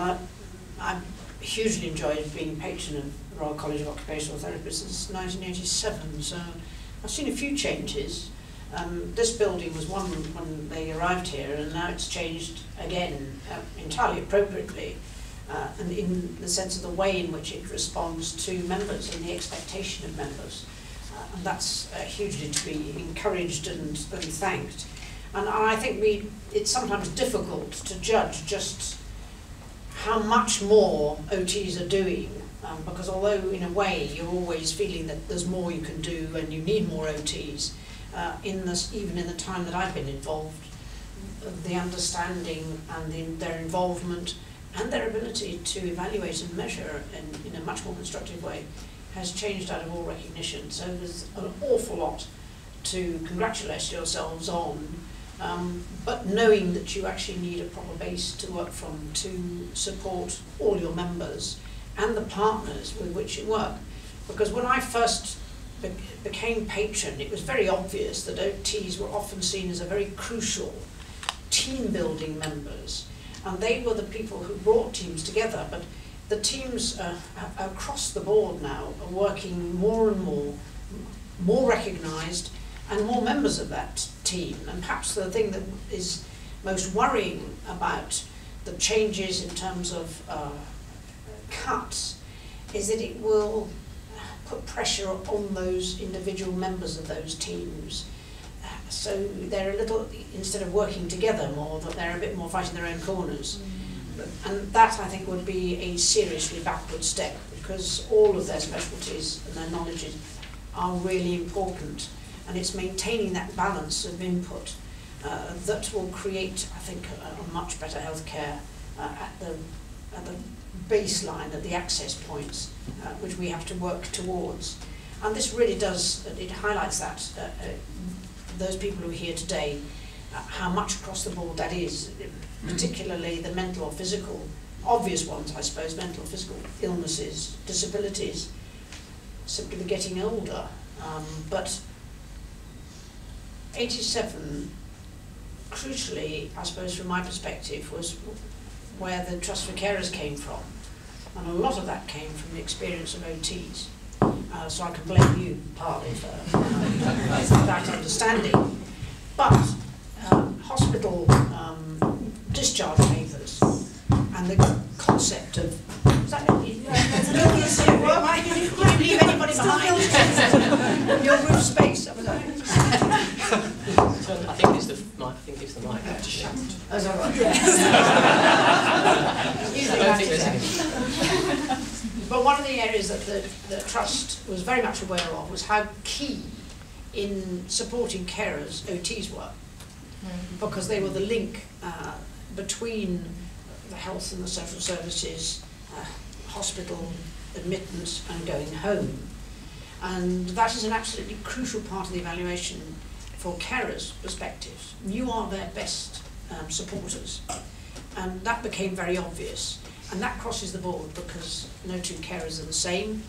I, I've hugely enjoyed being patron of the Royal College of Occupational Therapists since 1987, so I've seen a few changes. Um, this building was one when they arrived here, and now it's changed again uh, entirely appropriately, uh, and in the sense of the way in which it responds to members and the expectation of members. Uh, and that's uh, hugely to be encouraged and, and thanked. And I think we, it's sometimes difficult to judge just how much more OTs are doing, um, because although in a way you're always feeling that there's more you can do and you need more OTs, uh, in this, even in the time that I've been involved, the understanding and the, their involvement and their ability to evaluate and measure in, in a much more constructive way has changed out of all recognition. So there's an awful lot to congratulate yourselves on, um, but knowing that you actually need a proper base to work from to support all your members and the partners with which you work. Because when I first be became patron, it was very obvious that OTs were often seen as a very crucial team building members. And they were the people who brought teams together. But the teams uh, across the board now are working more and more, more recognised, and more members of that team. And perhaps the thing that is most worrying about the changes in terms of uh, cuts is that it will put pressure on those individual members of those teams. Uh, so they're a little, instead of working together more, that they're a bit more fighting their own corners. Mm. And that, I think, would be a seriously backward step because all of their specialties and their knowledges are really important. And it's maintaining that balance of input uh, that will create, I think, a, a much better healthcare uh, at the at the baseline, at the access points, uh, which we have to work towards. And this really does, it highlights that, uh, uh, those people who are here today, uh, how much across the board that is, particularly the mental or physical, obvious ones, I suppose, mental or physical illnesses, disabilities, simply the getting older. Um, but 87, crucially, I suppose from my perspective, was where the Trust for Carers came from. And a lot of that came from the experience of OTs. Uh, so I can blame you partly for uh, that understanding. But um, hospital um, discharge papers and the concept of is that you, you, you leave anybody behind? Your roof space. I think it's the mic. I think it's the mic. have to shout. That's all right. Yes. I don't think there's anything. But one of the areas that the, the trust was very much aware of was how key in supporting carers OTs were, mm. because they were the link uh, between the health and the social services, uh, hospital admittance, and going home. And that is an absolutely crucial part of the evaluation for carers' perspectives. You are their best um, supporters. And that became very obvious. And that crosses the board because no two carers are the same.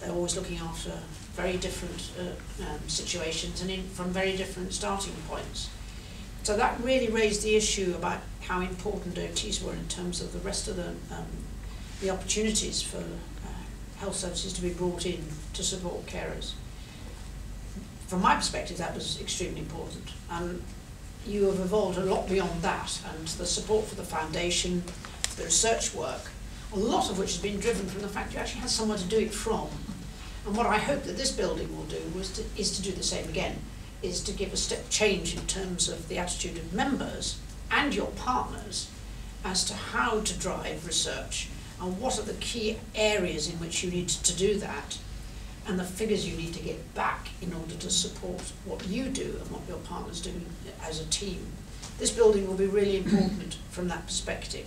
They're always looking after very different uh, um, situations and in, from very different starting points. So that really raised the issue about how important OTs were in terms of the rest of the, um, the opportunities for uh, health services to be brought in to support carers from my perspective, that was extremely important. And you have evolved a lot beyond that, and the support for the foundation, the research work, a lot of which has been driven from the fact you actually had somewhere to do it from. And what I hope that this building will do to, is to do the same again, is to give a step change in terms of the attitude of members and your partners as to how to drive research and what are the key areas in which you need to do that and the figures you need to get back in order to support what you do and what your partners do as a team. This building will be really important from that perspective.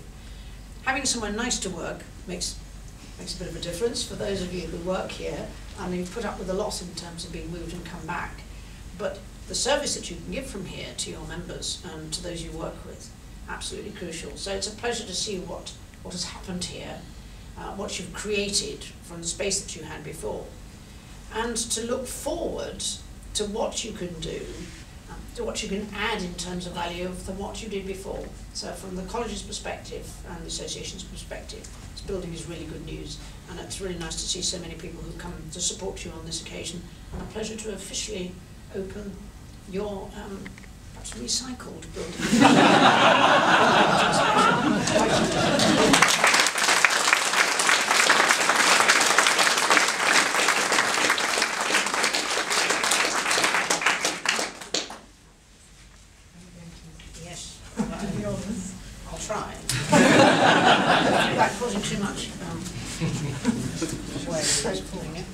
Having somewhere nice to work makes makes a bit of a difference for those of you who work here and you've put up with a lot in terms of being moved and come back. But the service that you can give from here to your members and to those you work with, absolutely crucial. So it's a pleasure to see what, what has happened here, uh, what you've created from the space that you had before and to look forward to what you can do um, what you can add in terms of value than what you did before. So from the college's perspective and the association's perspective, this building is really good news and it's really nice to see so many people who come to support you on this occasion and a pleasure to officially open your um, perhaps recycled building. causing too much, um, way of pulling it.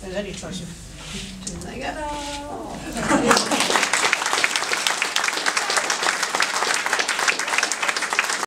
There's only choice of, you go.